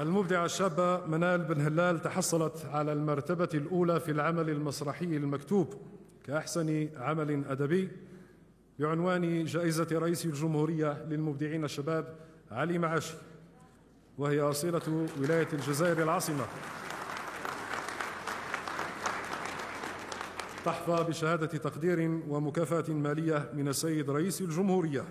المبدعة الشابة منال بن هلال تحصلت على المرتبة الأولى في العمل المسرحي المكتوب كأحسن عمل أدبي بعنوان جائزة رئيس الجمهورية للمبدعين الشباب علي معاشي وهي أصيلة ولاية الجزائر العاصمة. تحظى بشهادة تقدير ومكافأة مالية من السيد رئيس الجمهورية.